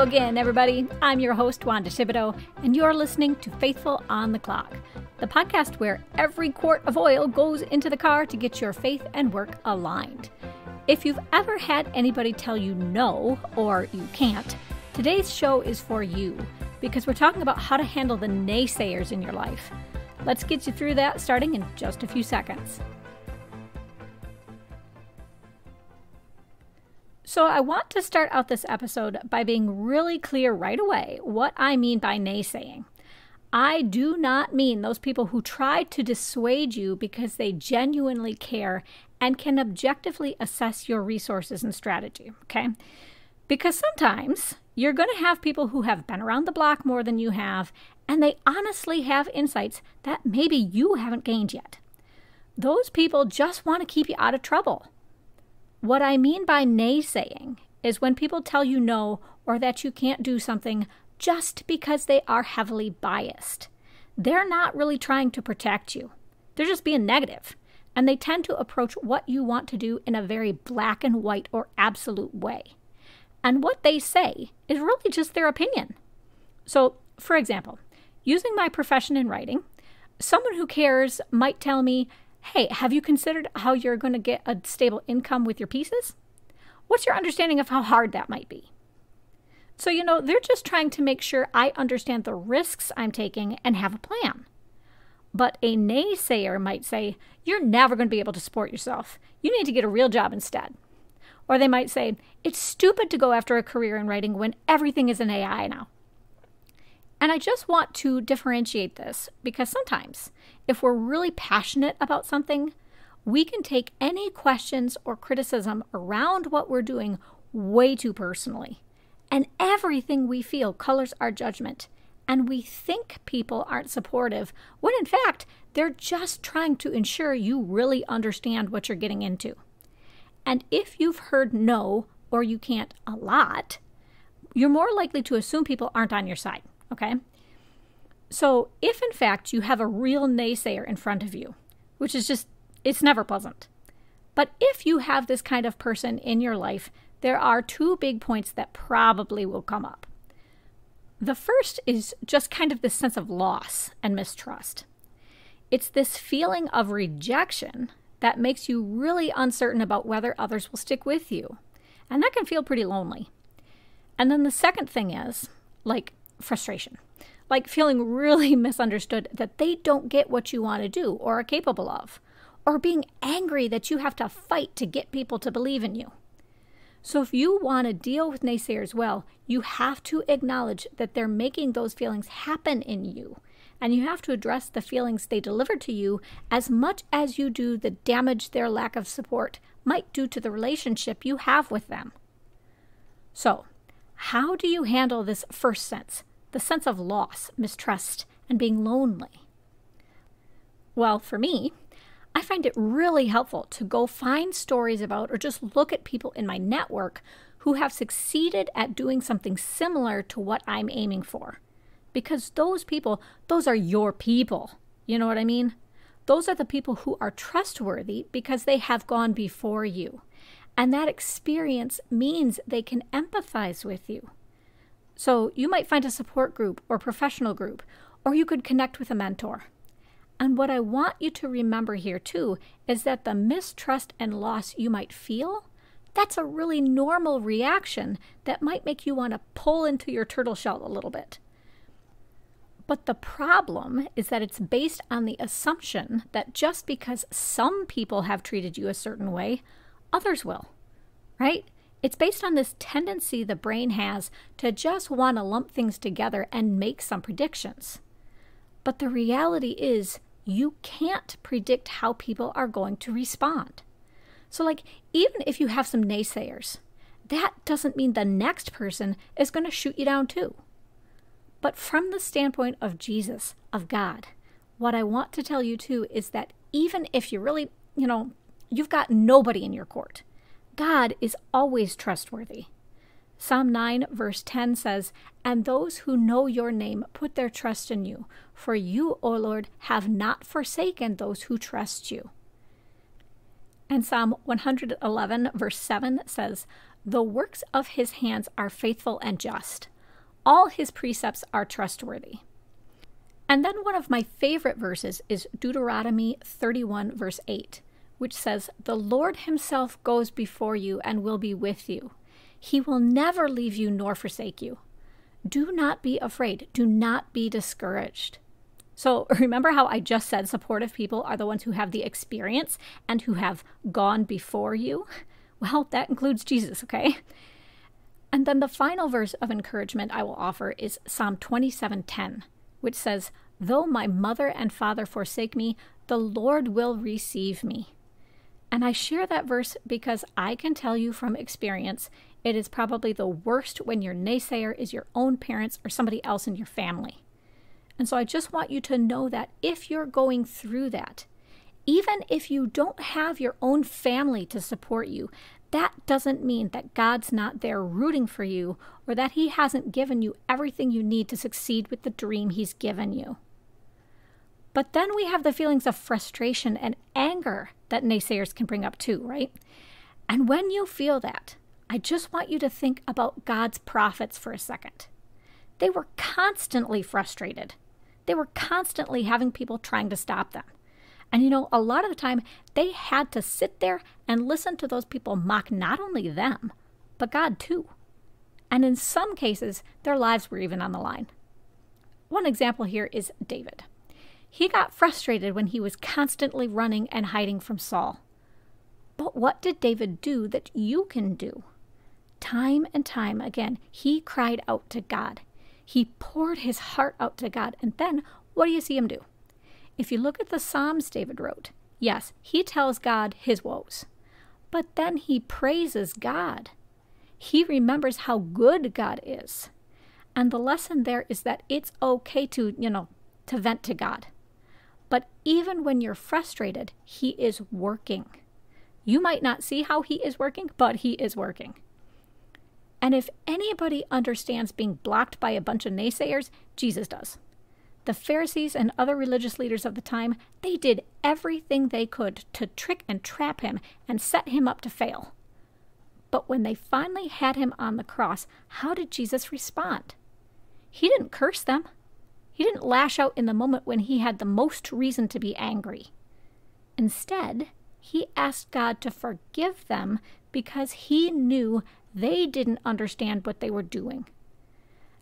Again, everybody. I'm your host, Wanda Thibodeaux, and you're listening to Faithful on the Clock, the podcast where every quart of oil goes into the car to get your faith and work aligned. If you've ever had anybody tell you no or you can't, today's show is for you because we're talking about how to handle the naysayers in your life. Let's get you through that starting in just a few seconds. So, I want to start out this episode by being really clear right away what I mean by naysaying. I do not mean those people who try to dissuade you because they genuinely care and can objectively assess your resources and strategy, okay? Because sometimes you're going to have people who have been around the block more than you have, and they honestly have insights that maybe you haven't gained yet. Those people just want to keep you out of trouble. What I mean by naysaying is when people tell you no or that you can't do something just because they are heavily biased. They're not really trying to protect you, they're just being negative, and they tend to approach what you want to do in a very black and white or absolute way. And what they say is really just their opinion. So, for example, using my profession in writing, someone who cares might tell me, Hey, have you considered how you're going to get a stable income with your pieces? What's your understanding of how hard that might be? So, you know, they're just trying to make sure I understand the risks I'm taking and have a plan. But a naysayer might say, You're never going to be able to support yourself. You need to get a real job instead. Or they might say, It's stupid to go after a career in writing when everything is in AI now. And I just want to differentiate this because sometimes, if we're really passionate about something, we can take any questions or criticism around what we're doing way too personally. And everything we feel colors our judgment. And we think people aren't supportive when in fact, they're just trying to ensure you really understand what you're getting into. And if you've heard no or you can't a lot, you're more likely to assume people aren't on your side. Okay? So, if in fact you have a real naysayer in front of you, which is just, it's never pleasant. But if you have this kind of person in your life, there are two big points that probably will come up. The first is just kind of this sense of loss and mistrust. It's this feeling of rejection that makes you really uncertain about whether others will stick with you. And that can feel pretty lonely. And then the second thing is like frustration, like feeling really misunderstood that they don't get what you want to do or are capable of, or being angry that you have to fight to get people to believe in you. So, if you want to deal with naysayers well, you have to acknowledge that they're making those feelings happen in you. And you have to address the feelings they deliver to you as much as you do the damage their lack of support might do to the relationship you have with them. So, how do you handle this first sense, the sense of loss, mistrust, and being lonely? Well, for me, I find it really helpful to go find stories about or just look at people in my network who have succeeded at doing something similar to what I'm aiming for. Because those people, those are your people. You know what I mean? Those are the people who are trustworthy because they have gone before you. And that experience means they can empathize with you. So you might find a support group or professional group, or you could connect with a mentor. And what I want you to remember here too is that the mistrust and loss you might feel, that's a really normal reaction that might make you want to pull into your turtle shell a little bit. But the problem is that it's based on the assumption that just because some people have treated you a certain way, others will, right? It's based on this tendency the brain has to just want to lump things together and make some predictions. But the reality is, you can't predict how people are going to respond. So, like, even if you have some naysayers, that doesn't mean the next person is going to shoot you down too. But from the standpoint of Jesus, of God, what I want to tell you too is that even if you really, you know, you've got nobody in your court, God is always trustworthy. Psalm 9, verse 10 says, And those who know your name put their trust in you, for you, O Lord, have not forsaken those who trust you. And Psalm 111, verse 7 says, The works of his hands are faithful and just. All his precepts are trustworthy. And then one of my favorite verses is Deuteronomy 31, verse 8, which says, The Lord himself goes before you and will be with you. He will never leave you nor forsake you. Do not be afraid. Do not be discouraged. So remember how I just said supportive people are the ones who have the experience and who have gone before you? Well, that includes Jesus, okay? And then the final verse of encouragement I will offer is Psalm 27:10, which says, "Though my mother and father forsake me, the Lord will receive me." And I share that verse because I can tell you from experience, it is probably the worst when your naysayer is your own parents or somebody else in your family. And so I just want you to know that if you're going through that, even if you don't have your own family to support you, that doesn't mean that God's not there rooting for you or that He hasn't given you everything you need to succeed with the dream He's given you. But then we have the feelings of frustration and anger that naysayers can bring up too, right? And when you feel that, I just want you to think about God's prophets for a second. They were constantly frustrated. They were constantly having people trying to stop them. And you know, a lot of the time, they had to sit there and listen to those people mock not only them, but God too. And in some cases, their lives were even on the line. One example here is David. He got frustrated when he was constantly running and hiding from Saul. But what did David do that you can do? Time and time again, he cried out to God. He poured his heart out to God. And then, what do you see him do? If you look at the Psalms David wrote, yes, he tells God his woes, but then he praises God. He remembers how good God is. And the lesson there is that it's okay to, you know, to vent to God. But even when you're frustrated, he is working. You might not see how he is working, but he is working. And if anybody understands being blocked by a bunch of naysayers, Jesus does. The Pharisees and other religious leaders of the time, they did everything they could to trick and trap him and set him up to fail. But when they finally had him on the cross, how did Jesus respond? He didn't curse them. He didn't lash out in the moment when he had the most reason to be angry. Instead, he asked God to forgive them because he knew they didn't understand what they were doing.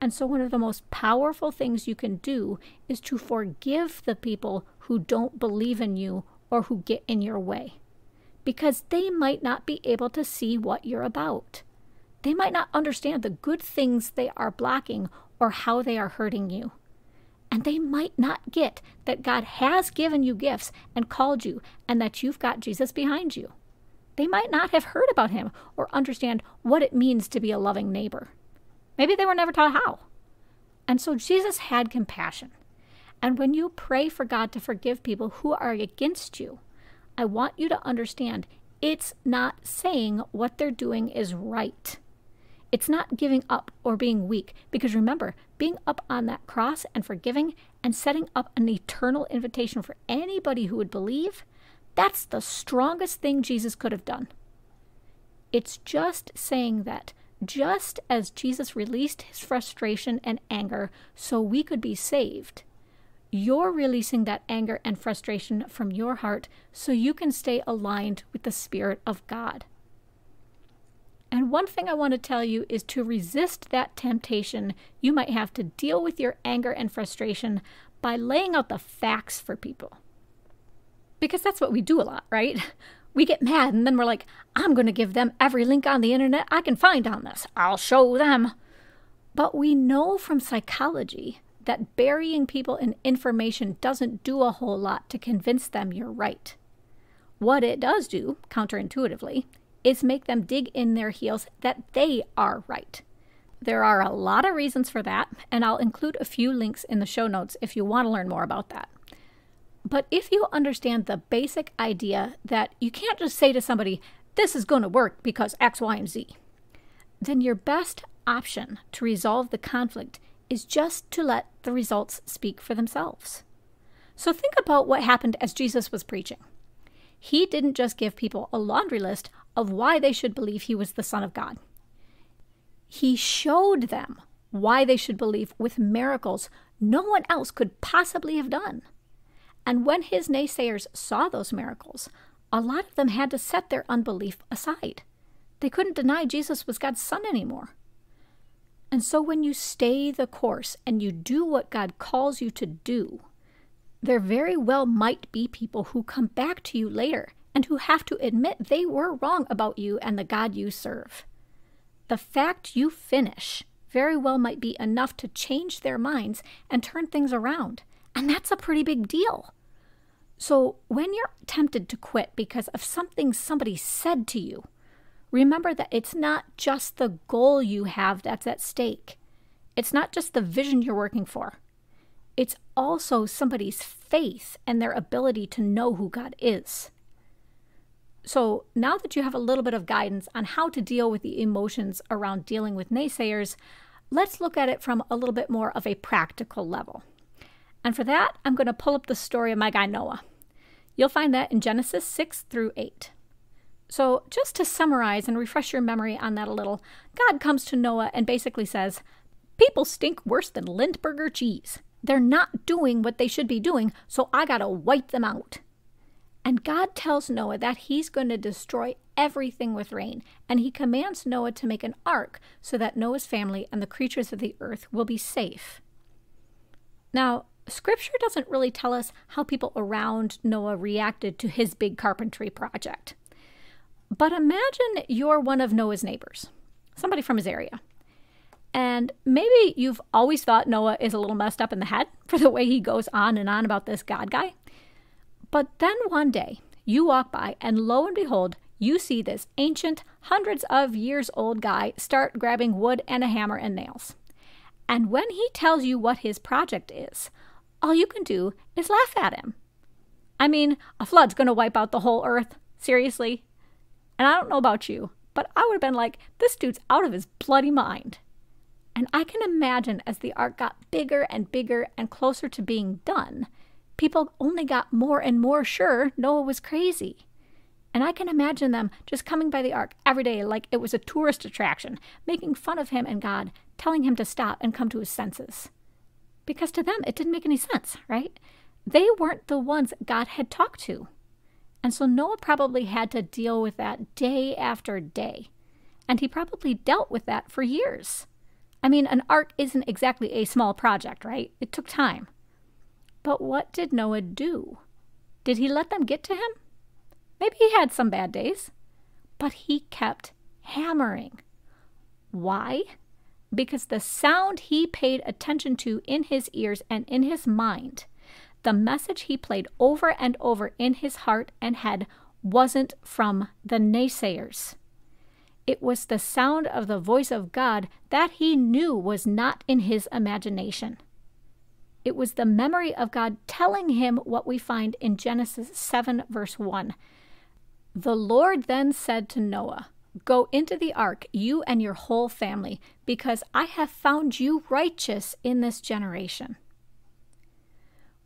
And so, one of the most powerful things you can do is to forgive the people who don't believe in you or who get in your way. Because they might not be able to see what you're about. They might not understand the good things they are blocking or how they are hurting you. And they might not get that God has given you gifts and called you and that you've got Jesus behind you. They might not have heard about him or understand what it means to be a loving neighbor. Maybe they were never taught how. And so Jesus had compassion. And when you pray for God to forgive people who are against you, I want you to understand it's not saying what they're doing is right. It's not giving up or being weak, because remember, being up on that cross and forgiving and setting up an eternal invitation for anybody who would believe, that's the strongest thing Jesus could have done. It's just saying that just as Jesus released his frustration and anger so we could be saved, you're releasing that anger and frustration from your heart so you can stay aligned with the Spirit of God. And one thing I want to tell you is to resist that temptation. You might have to deal with your anger and frustration by laying out the facts for people. Because that's what we do a lot, right? we get mad and then we're like, I'm going to give them every link on the internet I can find on this. I'll show them. But we know from psychology that burying people in information doesn't do a whole lot to convince them you're right. What it does do, counterintuitively, is make them dig in their heels that they are right. There are a lot of reasons for that, and I'll include a few links in the show notes if you want to learn more about that. But if you understand the basic idea that you can't just say to somebody, this is going to work because X, Y, and Z, then your best option to resolve the conflict is just to let the results speak for themselves. So think about what happened as Jesus was preaching. He didn't just give people a laundry list of why they should believe he was the Son of God. He showed them why they should believe with miracles no one else could possibly have done. And when his naysayers saw those miracles, a lot of them had to set their unbelief aside. They couldn't deny Jesus was God's son anymore. And so when you stay the course and you do what God calls you to do, there very well might be people who come back to you later and who have to admit they were wrong about you and the God you serve. The fact you finish very well might be enough to change their minds and turn things around. And that's a pretty big deal. So when you're tempted to quit because of something somebody said to you, remember that it's not just the goal you have that's at stake. It's not just the vision you're working for. It's also somebody's faith and their ability to know who God is. So now that you have a little bit of guidance on how to deal with the emotions around dealing with naysayers, let's look at it from a little bit more of a practical level. And for that, I'm going to pull up the story of my guy Noah. You'll find that in Genesis 6 through 8. So, just to summarize and refresh your memory on that a little, God comes to Noah and basically says, People stink worse than Limburger cheese. They're not doing what they should be doing, so I gotta wipe them out. And God tells Noah that he's going to destroy everything with rain, and he commands Noah to make an ark so that Noah's family and the creatures of the earth will be safe. Now, scripture doesn't really tell us how people around Noah reacted to his big carpentry project. But imagine you're one of Noah's neighbors, somebody from his area. And maybe you've always thought Noah is a little messed up in the head for the way he goes on and on about this God guy. But then one day, you walk by, and lo and behold, you see this ancient, hundreds of years old guy start grabbing wood and a hammer and nails. And when he tells you what his project is, all you can do is laugh at him. I mean, a flood's going to wipe out the whole earth. Seriously? And I don't know about you, but I would have been like, this dude's out of his bloody mind. And I can imagine as the ark got bigger and bigger and closer to being done, people only got more and more sure Noah was crazy. And I can imagine them just coming by the ark every day like it was a tourist attraction, making fun of him and God, telling him to stop and come to his senses. Because to them, it didn't make any sense, right? They weren't the ones God had talked to. And so Noah probably had to deal with that day after day. And he probably dealt with that for years. I mean, an ark isn't exactly a small project, right? It took time. But what did Noah do? Did he let them get to him? Maybe he had some bad days, but he kept hammering. Why? Because the sound he paid attention to in his ears and in his mind, the message he played over and over in his heart and head, wasn't from the naysayers. It was the sound of the voice of God that he knew was not in his imagination. It was the memory of God telling him what we find in Genesis 7, verse 1. The Lord then said to Noah, Go into the ark, you and your whole family, because I have found you righteous in this generation.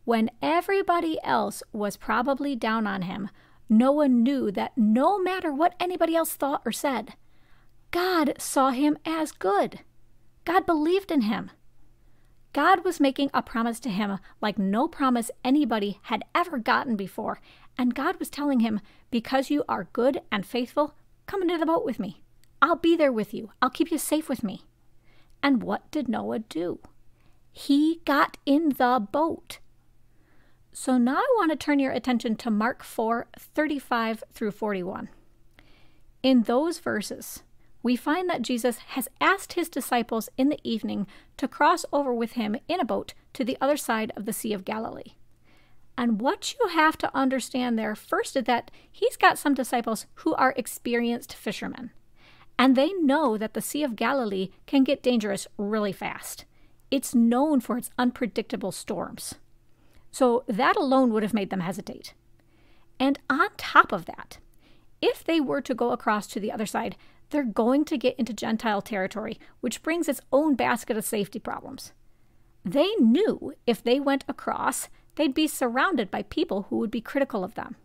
When everybody else was probably down on him, Noah knew that no matter what anybody else thought or said, God saw him as good. God believed in him. God was making a promise to him like no promise anybody had ever gotten before. And God was telling him, Because you are good and faithful, come into the boat with me. I'll be there with you. I'll keep you safe with me. And what did Noah do? He got in the boat. So now I want to turn your attention to Mark 4 35 through 41. In those verses, we find that Jesus has asked his disciples in the evening to cross over with him in a boat to the other side of the Sea of Galilee. And what you have to understand there first is that he's got some disciples who are experienced fishermen. And they know that the Sea of Galilee can get dangerous really fast. It's known for its unpredictable storms. So that alone would have made them hesitate. And on top of that, if they were to go across to the other side, they're going to get into Gentile territory, which brings its own basket of safety problems. They knew if they went across, they'd be surrounded by people who would be critical of them.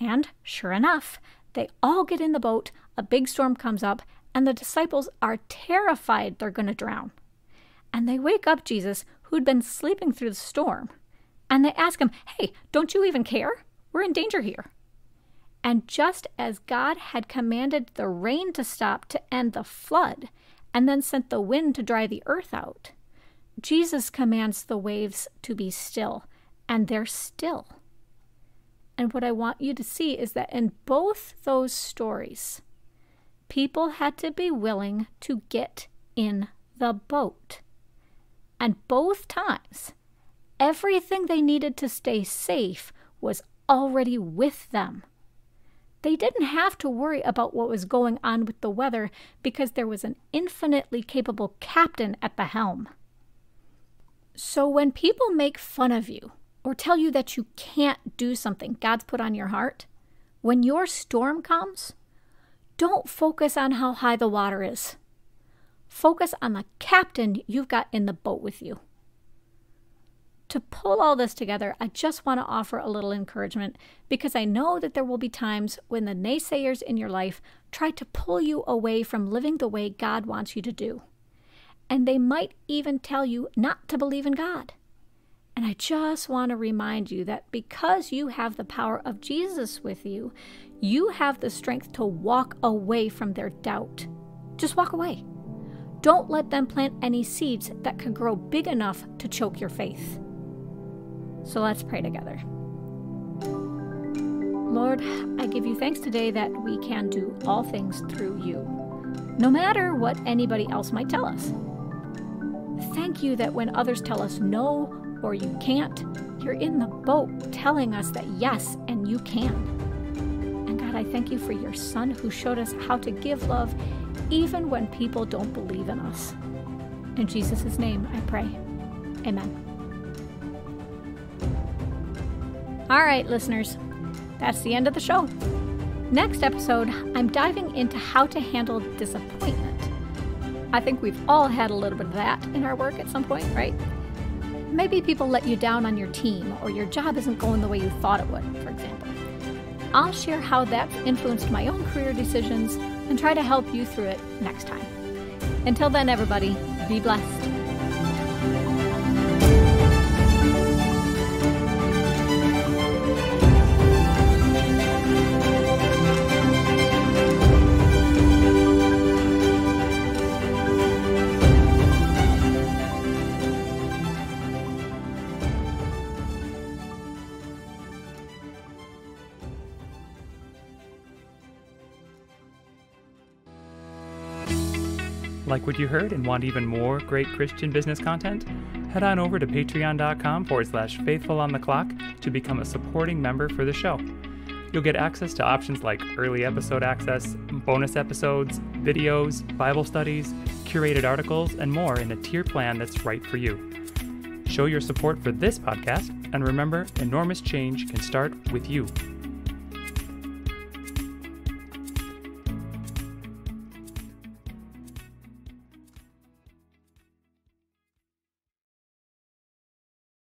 And sure enough, They all get in the boat, a big storm comes up, and the disciples are terrified they're going to drown. And they wake up Jesus, who'd been sleeping through the storm, and they ask him, Hey, don't you even care? We're in danger here. And just as God had commanded the rain to stop to end the flood, and then sent the wind to dry the earth out, Jesus commands the waves to be still, and they're still. And what I want you to see is that in both those stories, people had to be willing to get in the boat. And both times, everything they needed to stay safe was already with them. They didn't have to worry about what was going on with the weather because there was an infinitely capable captain at the helm. So when people make fun of you or tell you that you can't do something God's put on your heart, when your storm comes, don't focus on how high the water is. Focus on the captain you've got in the boat with you. To pull all this together, I just want to offer a little encouragement because I know that there will be times when the naysayers in your life try to pull you away from living the way God wants you to do. And they might even tell you not to believe in God. And I just want to remind you that because you have the power of Jesus with you, you have the strength to walk away from their doubt. Just walk away. Don't let them plant any seeds that could grow big enough to choke your faith. So let's pray together. Lord, I give you thanks today that we can do all things through you, no matter what anybody else might tell us. Thank you that when others tell us no or you can't, you're in the boat telling us that yes and you can. And God, I thank you for your Son who showed us how to give love even when people don't believe in us. In Jesus' name I pray. Amen. All right, listeners, that's the end of the show. Next episode, I'm diving into how to handle disappointment. I think we've all had a little bit of that in our work at some point, right? Maybe people let you down on your team, or your job isn't going the way you thought it would, for example. I'll share how that's influenced my own career decisions and try to help you through it next time. Until then, everybody, be blessed. Like what you heard and want even more great Christian business content? Head on over to patreon.com forward slash faithful on the clock to become a supporting member for the show. You'll get access to options like early episode access, bonus episodes, videos, Bible studies, curated articles, and more in a tier plan that's right for you. Show your support for this podcast, and remember, enormous change can start with you.